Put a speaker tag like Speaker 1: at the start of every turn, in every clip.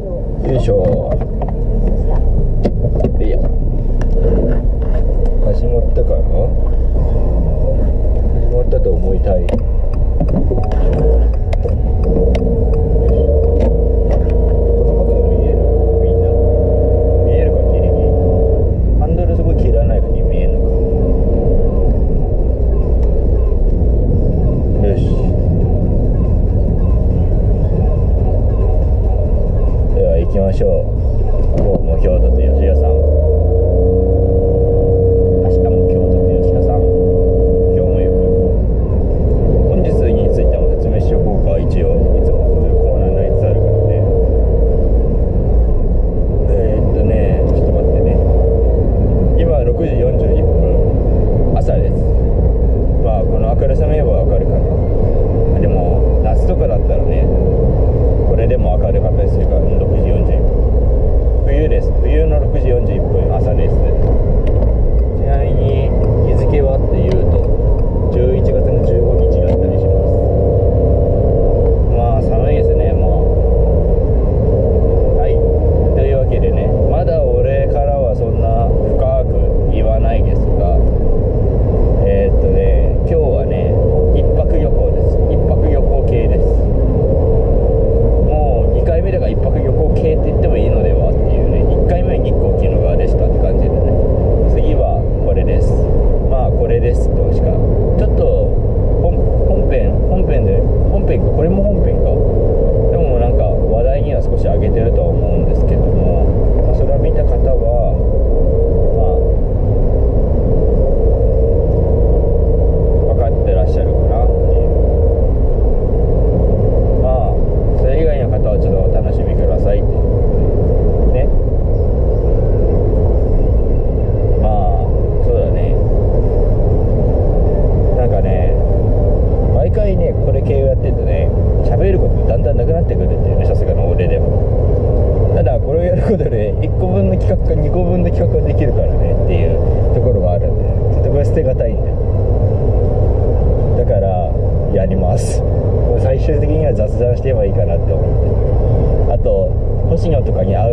Speaker 1: よいしょ。hecho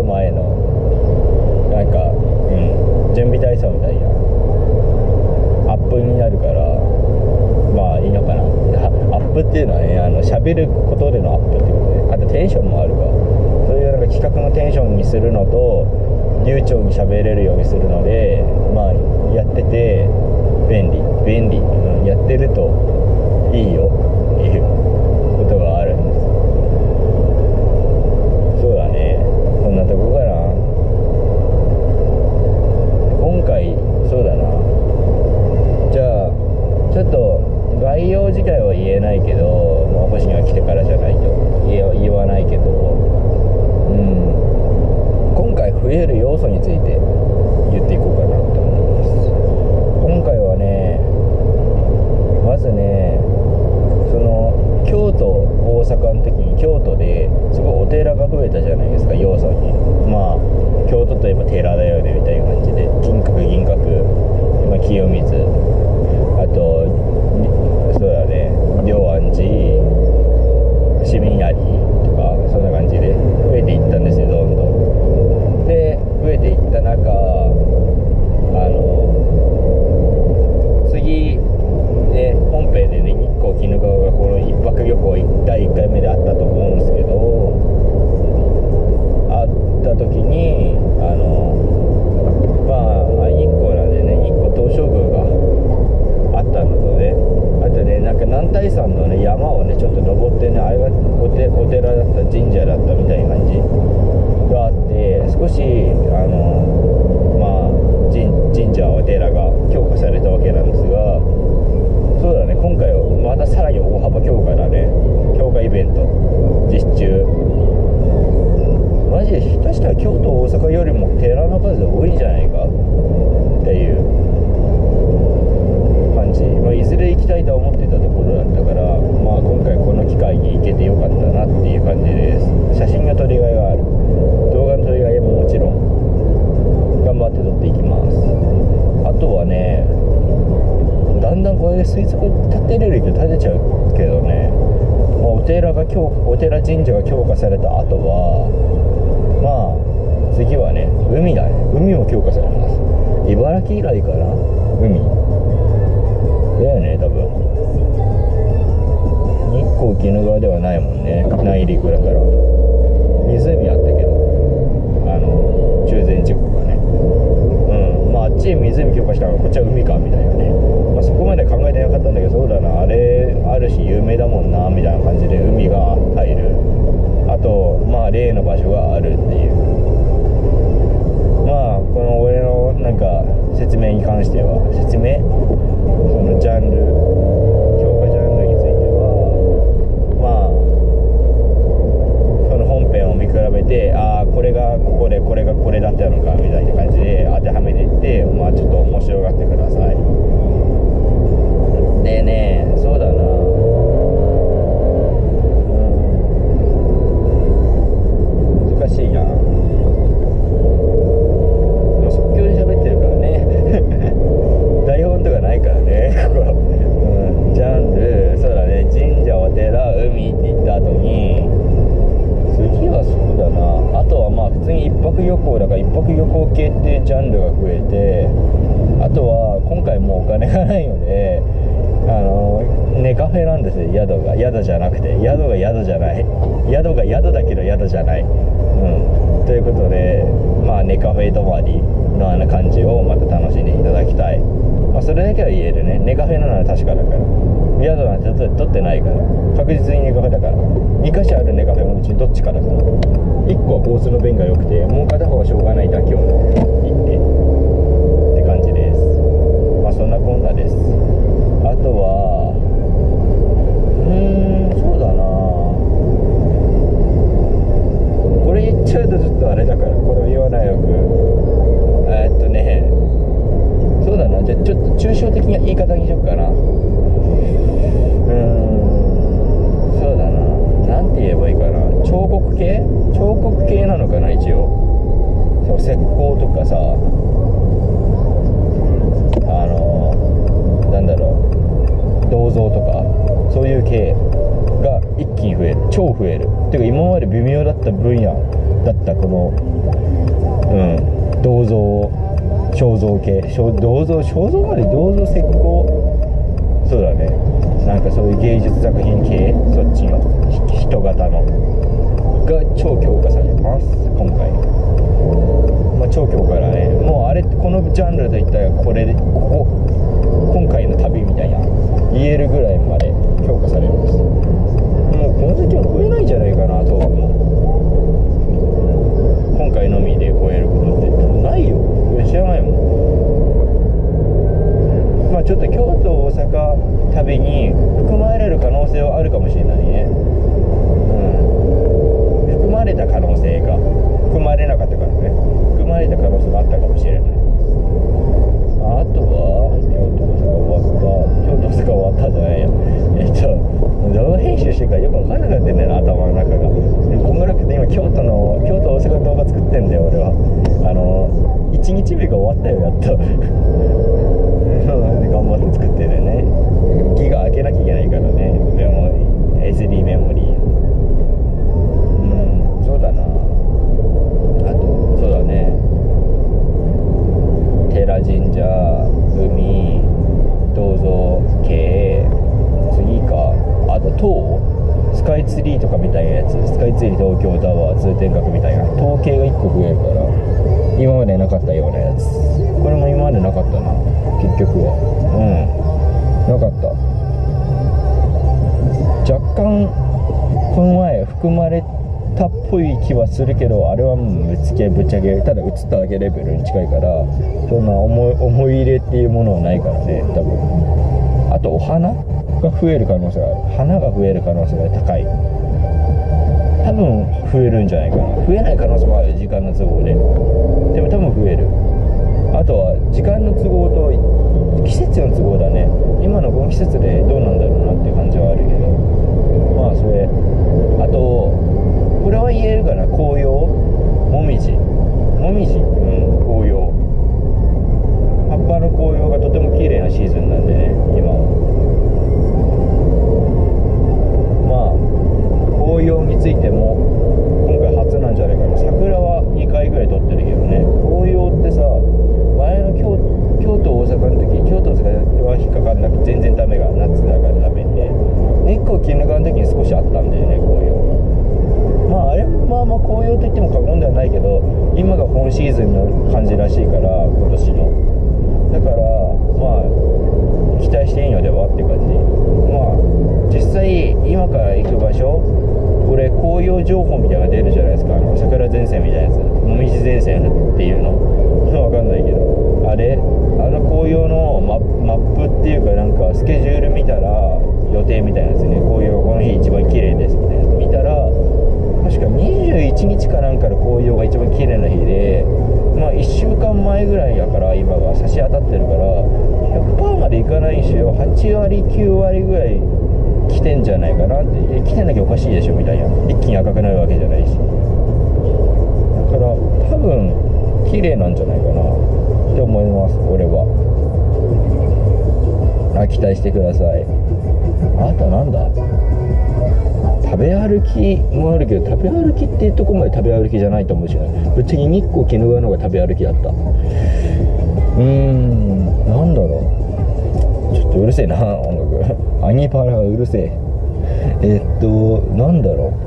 Speaker 1: 前のなんか、うん、準備体操みたいなアップになるからまあいいのかな。アップっていうのはねあの喋ることでのアップっていうことであとテンションもあるからそういうなんか企画のテンションにするのと流暢に喋れるようにするのでまあやってて便利。便利、うん、やってるといいよ。っていう。が強お寺神社が強化された後はまあ次はね海だね海も強化されます。茨城以来かな海だよね多分。日光鬼怒川ではないもんね内陸だから湖あったけどあの中禅寺湖がねうん。まああっち湖強化したからこっちは海かみたいなね、まあ、そこまで考えてなかったんだけどそうだな。れがここでこれがこれだったのかみたいな感じで当てはめていってまあちょっと面白がってください。でね系ってジャンルが増えてあとは今回もうお金がないのであのネカフェなんですよ。宿が。宿じゃなくて。宿が宿じゃない。宿が宿だけど宿じゃない。うん。ということでまあネカフェ泊まりのあの感じをまた楽しんでいただきたい、まあ、それだけは言えるね。ネカフェなのは確かだから。宿なんて取ってないから。確実にネカフェだから。2か所あるネカフェのうちどっちかだから。1個は交通の便が良くてもう片方はしょうがない妥協の行って感じですまあそんなこんなですあとはうーんそうだなこれ言っちゃうとちょっとあれだからこれを言わないよくえーっとねそうだなじゃあちょっと抽象的な言い方にしよっかなうーんそうだななんて言えばいいかな彫刻系彫刻系なのかな一応石膏とかさあのなんだろう銅像とかそういう系が一気に増える超増える。っていうか今まで微妙だった分野だったこのうん銅像肖像系。肖銅像肖像まで銅像石膏？そうだね。なんかそういう芸術作品系？そっちの人型の。が超強化されます今回。まあ超強化だねもうあれこのジャンルといったらこれでここ今回の旅みたいな言えるぐらいまで強化されます。もうこの先も増えないんじゃないかな東部も今回のみで超えることってないよ。知らないもん。まあちょっと京都大阪旅に含まれる可能性はあるかもしれないね。うん。含まれた可能性が含まれなかったからね含まれた可能性があったかもしれないあとは京都大阪終わった京都大阪終わったじゃないやえっと動画編集してるからよく分かんなかったんだよな頭の中がでもこんがらくて今京都の京都大阪の動画作ってんだよ俺はあの1日目が終わったよやっと頑張って作ってるねギガ開けなきゃいけないからねメモリ SD メモリーうんそうだなあとそうだね寺神社海銅像系次かあと塔スカイツリーとかみたいなやつスカイツリー東京タワー通天閣みたいな統計が1個増えるから今までなかったようなやつ。これも今までなかったな結局は。うん。なかった。若干この前含まれたっぽい気はするけどあれはもうぶつけぶっちゃけただ映っただけレベルに近いからそんな思い思い入れっていうものはないからね多分。あとお花が増える可能性がある。花が増える可能性が高い。多分増えるんじゃないかな。増えない可能性もある時間の都合で。でも多分増える。あとは時間の都合と季節の都合だね。今のこの季節でどうなんだろうなって感じはあるけど。まあそれ。あとこれは言えるかな紅葉もみじもみじうん紅葉葉っぱの紅葉がとても綺麗なシーズンなんでね今はまあ紅葉についても今回初なんじゃないかな桜は2回ぐらい撮ってるけどね紅葉ってさ感じらしいから今年のだからまあ期待していいのではっていう感じまあ実際今から行く場所これ紅葉情報みたいなのが出るじゃないですか。あの桜前線みたいなやつ。もみじ前線っていうの。わかんないけど。あれ？あの紅葉のママップっていうかなんかスケジュール見たら予定みたいなやつね。紅葉がこの日一番綺麗ですみたいなやつ。見たら確か21日かなんかの紅葉が一番綺麗な日でまあ1週間前ぐらいやから今が差し当たってるから100%までいかないしよ。8割9割ぐらい来てんじゃないかなって。来てなきゃおかしいでしょみたいな。一気に赤くなるわけじゃないし。だから多分綺麗なんじゃないかなって思います俺は。あ期待してください。あとなんだ食べ歩きもあるけど食べ歩きっていうとこまで食べ歩きじゃないと思うしね。ぶっちゃけ日光鬼怒川の方が食べ歩きだった。うーんなんだろう。ちょっとうるせえな音楽。アニパラうるせえ。えっとなんだろう。